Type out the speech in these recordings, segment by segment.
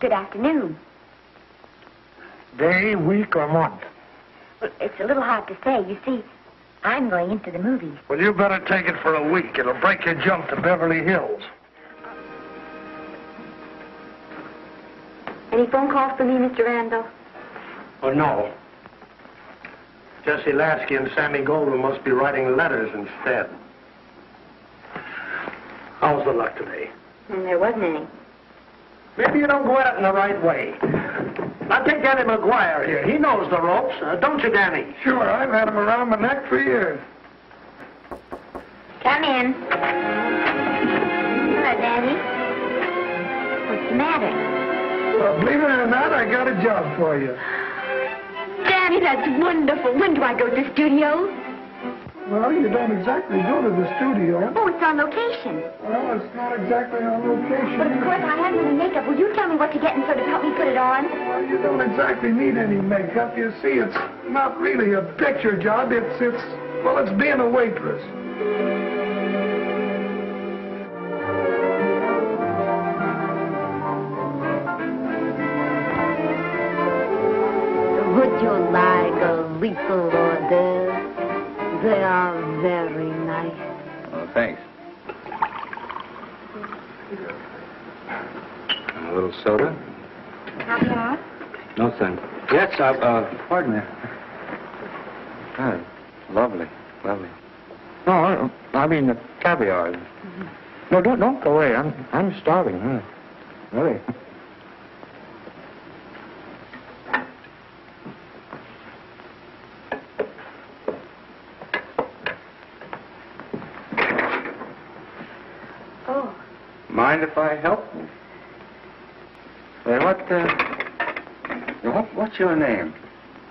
Good afternoon. Day, week, or month? Well, it's a little hard to say. You see, I'm going into the movies. Well, you better take it for a week. It'll break your jump to Beverly Hills. Any phone calls for me, Mr. Randall? Well, no. Jesse Lasky and Sammy Goldwyn must be writing letters instead. How's the luck today? Mm, there wasn't any. Maybe you don't go at it in the right way. Now take Danny McGuire here. He knows the ropes, uh, don't you, Danny? Sure, I've had him around my neck for years. Come in. Hello, Danny. What's the matter? Well, believe it or not, I got a job for you. Danny, that's wonderful. When do I go to the studio? Well, you don't exactly go to the studio. Oh, it's on location. Well, it's not exactly on location. But of course, I haven't any makeup. Will you tell me what to get and sort of help me put it on? Well, you don't exactly need any makeup. You see, it's not really a picture job. It's, it's, well, it's being a waitress. Would you like a little order? They are very nice. Oh, thanks. And a little soda? Caviar? No, thanks. Yes, uh, uh, pardon me. Ah, lovely, lovely. No, I- I mean the caviar. No, don't don't go away. I'm I'm starving. Huh? Really. Oh, Mind if I help? Hey, what, uh, what, what's your name?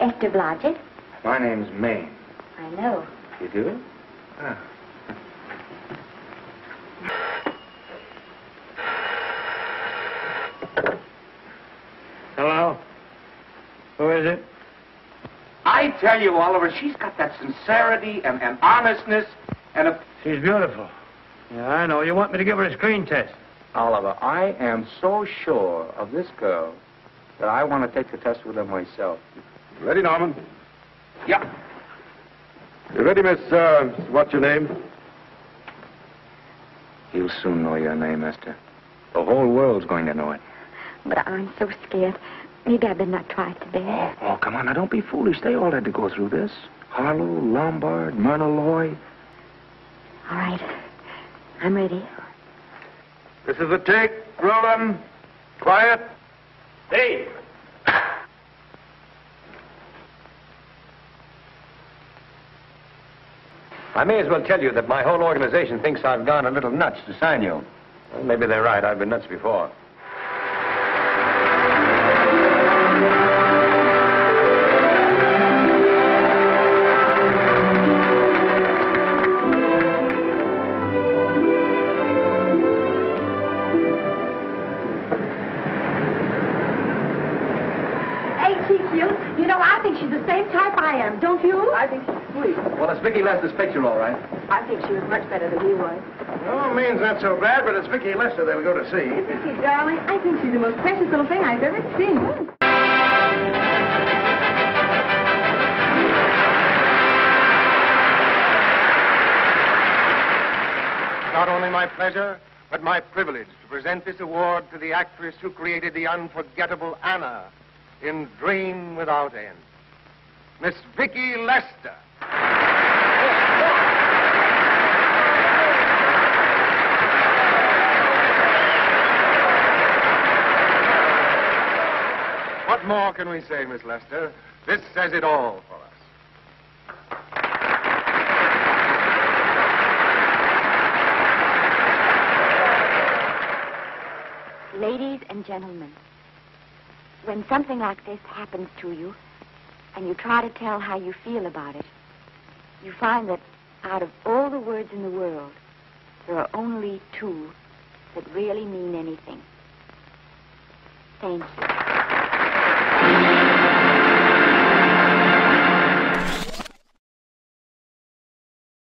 Esther Blodgett? My name's Maine. I know. You do? Ah. Hello? Who is it? I tell you, Oliver, she's got that sincerity and, and honestness and a. She's beautiful. Yeah, I know. You want me to give her a screen test? Oliver, I am so sure of this girl that I want to take the test with her myself. Ready, Norman? Yeah. You ready, Miss, uh, what's your name? You'll soon know your name, Esther. The whole world's going to know it. But I'm so scared. Maybe I better not try it today. Oh, oh, come on, now don't be foolish. They all had to go through this. Harlow, Lombard, Myrna Loy. All right. I'm ready. This is the take. Rolling. Quiet. Hey! I may as well tell you that my whole organization thinks I've gone a little nuts to sign you. Well, maybe they're right. I've been nuts before. Think she's sweet. Well, it's Vicki Lester's picture, all right. I think she was much better than he was. Oh, Maine's not so bad, but it's Vicki Lester they will go to see. Vicki, darling, I think she's the most precious little thing I've ever seen. Not only my pleasure, but my privilege to present this award to the actress who created the unforgettable Anna in Dream Without End, Miss Vicki Lester. What more can we say, Miss Lester? This says it all for us. Ladies and gentlemen, when something like this happens to you and you try to tell how you feel about it, you find that out of all the words in the world, there are only two that really mean anything. Thank you.